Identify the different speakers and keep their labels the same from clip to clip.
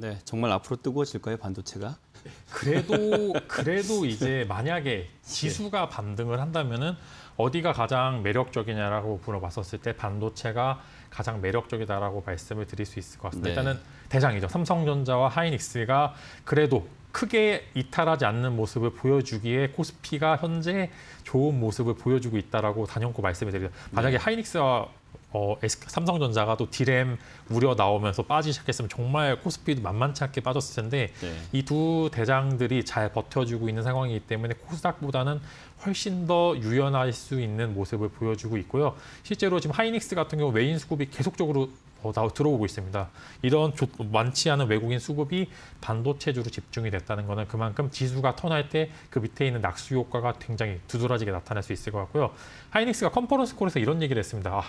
Speaker 1: 네, 정말 앞으로 뜨거워질까요 반도체가?
Speaker 2: 그래도 그래도 이제 만약에 지수가 반등을 한다면은 어디가 가장 매력적이냐라고 물어봤었을 때 반도체가 가장 매력적이다라고 말씀을 드릴 수 있을 것 같습니다.
Speaker 1: 네.
Speaker 2: 일단은 대장이죠. 삼성전자와 하이닉스가 그래도 크게 이탈하지 않는 모습을 보여주기에 코스피가 현재 좋은 모습을 보여주고 있다라고 단연코 말씀을 드립니다. 만약에 하이닉스와 어, 삼성전자가 또 디램 우려 나오면서 빠지기 시작했으면 정말 코스피도 만만치 않게 빠졌을 텐데
Speaker 1: 네.
Speaker 2: 이두 대장들이 잘 버텨주고 있는 상황이기 때문에 코스닥보다는 훨씬 더 유연할 수 있는 모습을 보여주고 있고요. 실제로 지금 하이닉스 같은 경우 외인 수급이 계속적으로 어, 나 들어오고 있습니다. 이런 조- 많지 않은 외국인 수급이 반도체주로 집중이 됐다는 것은 그만큼 지수가 턴할 때 그 밑에 있는 낙수 효과가 굉장히 두드러지게 나타날 수 있을 것 같고요. 하이닉스가 conference call에서 이런 얘기를 했습니다. 아,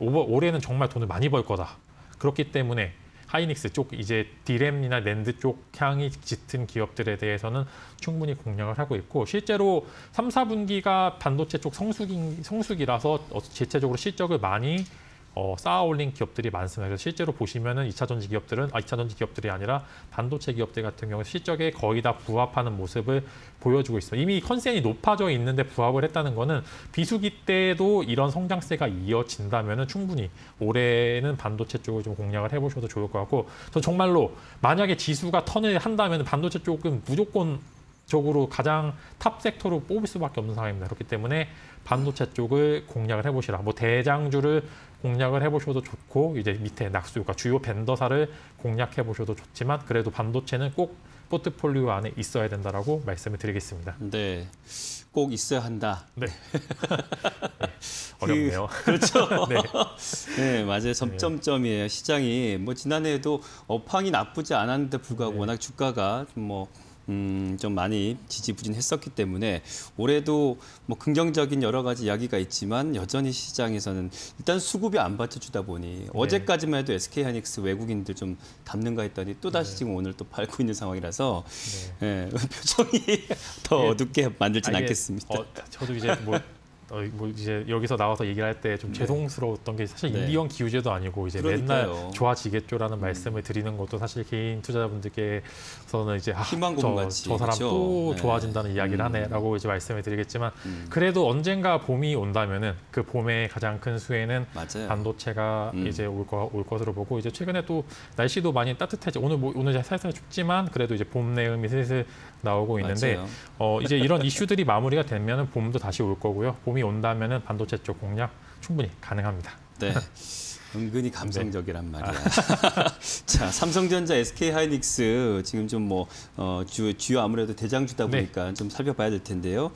Speaker 2: 올해는 정말 돈을 많이 벌 거다. 그렇기 때문에 하이닉스 쪽 이제 DRAM이나 NAND 쪽 향이 짙은 기업들에 대해서는 충분히 공략을 하고 있고 실제로 3, 4분기가 반도체 쪽 성수기, 성수기라서 어, 대체적으로 실적을 많이 어, 쌓아 올린 기업들이 많습니다. 그래서 실제로 보시면은 2차 전지 기업들은 아, 2차 전지 기업들이 아니라 반도체 기업들 같은 경우 실적에 거의 다 부합하는 모습을 보여주고 있습니다. 이미 컨센이 높아져 있는데 부합을 했다는 거는 비수기 때도 이런 성장세가 이어진다면은 충분히 올해는 반도체 쪽을 좀 공략을 해 보셔도 좋을 것 같고 저 정말로 만약에 지수가 턴을 한다면 반도체 쪽은 무조건 적으로 가장 top sector로 뽑을 수밖에 없는 상황입니다. 그렇기 때문에 반도체 쪽을 공략을 해보시라. 뭐 대장주를 공략을 해보셔도 좋고 이제 밑에 낙수가 주요 vendor사를 공략해 보셔도 좋지만 그래도 반도체는 꼭 포트폴리오 안에 있어야 된다라고 말씀을 드리겠습니다.
Speaker 1: 네, 꼭 있어야 한다.
Speaker 2: 네. 어렵네요.
Speaker 1: 그 렇죠.
Speaker 2: 네.
Speaker 1: 네, 맞아요. 점점점이에요. 시장이 뭐 지난해에도 업황이 나쁘지 않았는데 불구하고
Speaker 2: 네.
Speaker 1: 워낙 주가가 좀뭐 음, 좀 많이 지지부진했었기 때문에 올해도 뭐 긍정적인 여러 가지 이야기가 있지만 여전히 시장에서는 일단 수급이 안 받쳐주다 보니 어제까지만 해도 SK 하이닉스 외국인들 좀 담는가 했더니 또 다시 지금 오늘 또 팔고 있는 상황이라서
Speaker 2: 네.
Speaker 1: 예, 표정이 더
Speaker 2: 이게-
Speaker 1: 어둡게 만들진
Speaker 2: 아,
Speaker 1: 않겠습니다.
Speaker 2: 어, 저도 이제 뭐, 어, 뭐 이제 여기서 나와서 얘기를 할 때 좀 죄송스러웠던 게 사실
Speaker 1: 네.
Speaker 2: 인디언 기우제도 아니고 이제
Speaker 1: 그러니까요.
Speaker 2: 맨날 좋아지겠죠라는 말씀을 드리는 것도 사실 개인 투자자분들께서는 이제 아, 저, 저 사람
Speaker 1: 그렇죠?
Speaker 2: 또
Speaker 1: 네.
Speaker 2: 좋아진다는 이야기를
Speaker 1: 음.
Speaker 2: 하네라고 이제 말씀을 드리겠지만
Speaker 1: 음,
Speaker 2: 그래도 언젠가 봄이 온다면은 그 봄의 가장 큰 수혜는
Speaker 1: 맞아요.
Speaker 2: 반도체가
Speaker 1: 음.
Speaker 2: 이제 올, 거, 올 것으로 보고 이제 최근에 또 날씨도 많이 따뜻해지 오늘 뭐 오늘 살살 춥지만 그래도 이제 봄 내음이 슬슬 나오고 있는데
Speaker 1: 맞아요.
Speaker 2: 어, 이제 이런 이슈들이 마무리가 되면은 봄도 다시 올 거고요. 봄이 온다면은 반도체 쪽 공략 충분히 가능합니다.
Speaker 1: 네. 은근히 감성적이란 말이야. 자, 삼성전자, SK 하이닉스 지금 좀뭐 어, 주, 주요 아무래도 대장주다
Speaker 2: 네.
Speaker 1: 보니까 좀 살펴봐야 될 텐데요.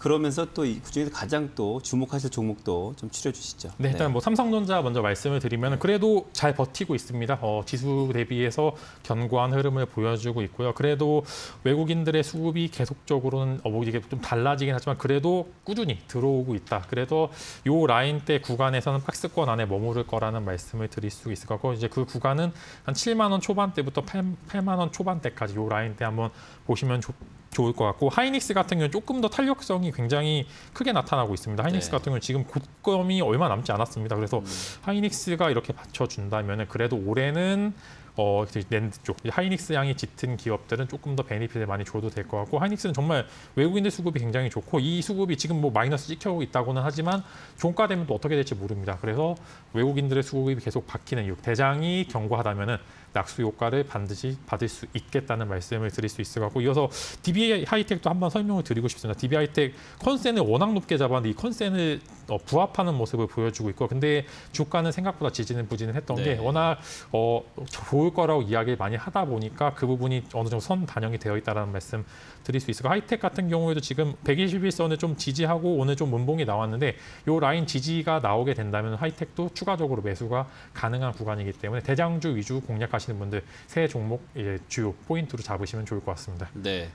Speaker 1: 그러면서 또이 그중에서 가장 또 주목하실 종목도 좀 추려 주시죠.
Speaker 2: 네, 일단 뭐 삼성전자 먼저 말씀을 드리면 그래도 잘 버티고 있습니다. 어, 지수 대비해서 견고한 흐름을 보여주고 있고요. 그래도 외국인들의 수급이 계속적으로는 어, 뭐 이게 좀 달라지긴 하지만 그래도 꾸준히 들어오고 있다. 그래도 요 라인대 구간에서는 박스권 안에 머무를 거라는 말씀을 드릴 수 있을 것 같고 이제 그 구간은 한 7만 원 초반대부터 8, 8만 원 초반대까지 요 라인대 한번 보시면 좋, 좋을 것 같고 하이닉스 같은 경우는 조금 더 탄력성이 굉장히 크게 나타나고 있습니다. 하이닉스
Speaker 1: 네.
Speaker 2: 같은 경우는 지금 고점이 얼마 남지 않았습니다. 그래서 하이닉스가 이렇게 받쳐준다면 그래도 올해는 어, 랜드 쪽 하이닉스 향이 짙은 기업들은 조금 더 benefit을 많이 줘도 될 것 같고 하이닉스는 정말 외국인들 수급이 굉장히 좋고 이 수급이 지금 뭐 마이너스 찍히고 있다고는 하지만 종가 되면 또 어떻게 될지 모릅니다. 그래서 외국인들의 수급이 계속 바뀌는 이유 대장이 견고하다면은 낙수 효과를 반드시 받을 수 있겠다는 말씀을 드릴 수 있을 것 같고 이어서 DB 하이텍도 한번 설명을 드리고 싶습니다. DB 하이텍 컨센을 워낙 높게 잡았는데 이 컨센을 어, 부합하는 모습을 보여주고 있고 근데 주가는 생각보다 지지는 부진은 했던
Speaker 1: 네.
Speaker 2: 게 워낙 어, 좋을 거라고 이야기를 많이 하다 보니까 그 부분이 어느 정도 선 반영이 되어 있다는 말씀 드릴 수 있을 것 하이텍 같은 경우에도 지금 121선을 좀 지지하고 오늘 좀 문봉이 나왔는데 요 라인 지지가 나오게 된다면 하이텍도 추가적으로 매수가 가능한 구간이기 때문에 대장주 위주 공략하시는 분들 세 종목 이제 주요 포인트로 잡으시면 좋을 것 같습니다.
Speaker 1: 네.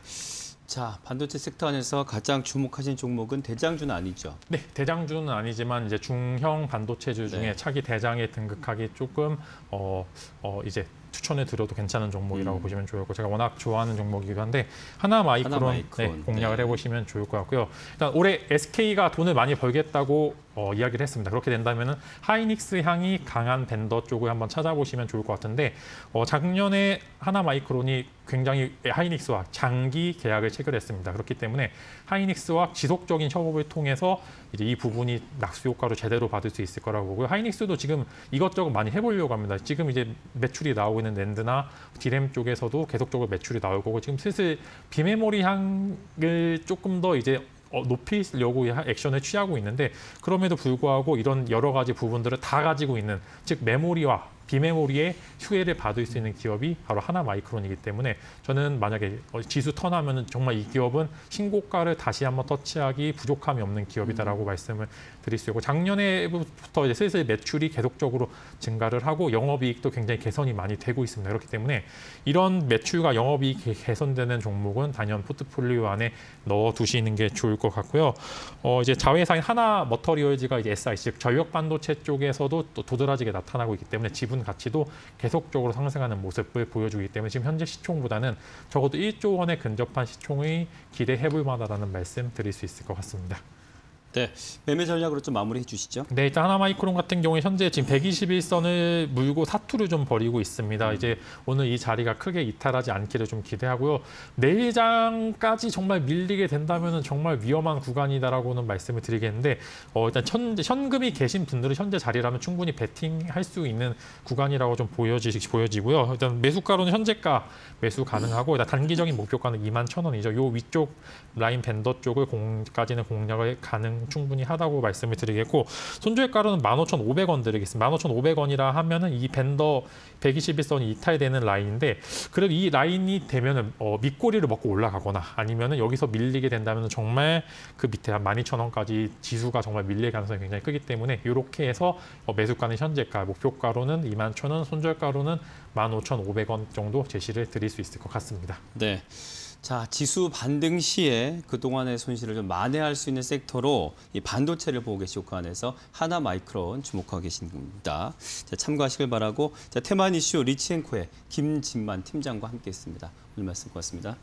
Speaker 1: 자, 반도체 섹터 안에서 가장 주목하신 종목은 대장주는 아니죠.
Speaker 2: 네, 대장주는 아니지만 이제 중형 반도체주 중에
Speaker 1: 네.
Speaker 2: 차기 대장에 등극하기 조금 어, 어 이제 추천해 드려도 괜찮은 종목이라고
Speaker 1: 음.
Speaker 2: 보시면 좋을 것 제가 워낙 좋아하는 종목이기도 한데 하나 마이크론,
Speaker 1: 하나마이크론,
Speaker 2: 네, 공략을
Speaker 1: 네.
Speaker 2: 해보시면 좋을 것 같고요. 일단 올해 SK가 돈을 많이 벌겠다고 어, 이야기를 했습니다. 그렇게 된다면 하이닉스 향이 강한 벤더 쪽을 한번 찾아보시면 좋을 것 같은데 어, 작년에 하나 마이크론이 굉장히 하이닉스와 장기 계약을 체결했습니다. 그렇기 때문에 하이닉스와 지속적인 협업을 통해서 이제 이 부분이 낙수 효과를 제대로 받을 수 있을 거라고 보고요. 하이닉스도 지금 이것저것 많이 해보려고 합니다. 지금 이제 매출이 나오고 있는 랜드나 디램 쪽에서도 계속적으로 매출이 나올 거고 지금 슬슬 비메모리 향을 조금 더 이제 어, 높이려고 하- 액션을 취하고 있는데 그럼에도 불구하고 이런 여러 가지 부분들을 다 가지고 있는 즉 메모리와 비메모리의 수혜를 받을 수 있는 기업이 바로 하나 마이크론이기 때문에 저는 만약에 어, 지수 턴하면 정말 이 기업은 신고가를 다시 한번 터치하기 부족함이 없는 기업이다라고 말씀을 드릴 수 있고 작년에부터 이제 슬슬 매출이 계속적으로 증가를 하고 영업이익도 굉장히 개선이 많이 되고 있습니다. 그렇기 때문에 이런 매출과 영업이익 개- 개선되는 종목은 단연 포트폴리오 안에 넣어 두시는 게 좋을 것 같고요. 어 이제 자회사인 하나 머터리얼즈가 이제 SI 즉 전력 반도체 쪽에서도 또 도드라지게 나타나고 있기 때문에 지분 가치도 계속적으로 상승하는 모습을 보여주기 때문에 지금 현재 시총보다는 적어도 1조 원에 근접한 시총의 기대 해 볼 만하다는 말씀 드릴 수 있을 것 같습니다.
Speaker 1: 네, 매매 전략으로 좀 마무리해 주시죠.
Speaker 2: 네, 일단 하나마이크론 같은 경우에 현재 지금 121선을 물고 사투를 좀 벌이고 있습니다. 이제 오늘 이 자리가 크게 이탈하지 않기를 좀 기대하고요. 내일장까지 정말 밀리게 된다면 정말 위험한 구간이다라고는 말씀을 드리겠는데 어, 일단 현재 현금이 계신 분들은 현재 자리라면 충분히 베팅할 수 있는 구간이라고 좀 보여지, 보여지고요. 일단 매수가로는 현재가 매수 가능하고 일단 단기적인 목표가는 2만 천 원이죠. 요 위쪽 라인 밴더 쪽을 공까지는 공략을 가능 충분히 하다고 말씀을 드리겠고 손절 가로는 15,500원 드리겠습니다. 15,500원이라 하면은 이 밴더 121선이 이탈되는 라인인데 그래도 이 라인이 되면은 어, 밑꼬리를 먹고 올라가거나 아니면은 여기서 밀리게 된다면 정말 그 밑에 한 12,000원까지 지수가 정말 밀릴 가능성이 굉장히 크기 때문에 이렇게 해서 어, 매수가는 현재가 목표가로는 21,000원, 손절가로는 15,500원 정도 제시를 드릴 수 있을 것 같습니다.
Speaker 1: 네. 자, 지수 반등 시에 그동안의 손실을 좀 만회할 수 있는 섹터로 이 반도체를 보고 계시고 그 안에서 하나 마이크론 주목하고 계십니다. 자, 참고하시길 바라고 자, 테만 이슈 리치앤코의 김진만 팀장과 함께 했습니다. 오늘 말씀 고맙습니다.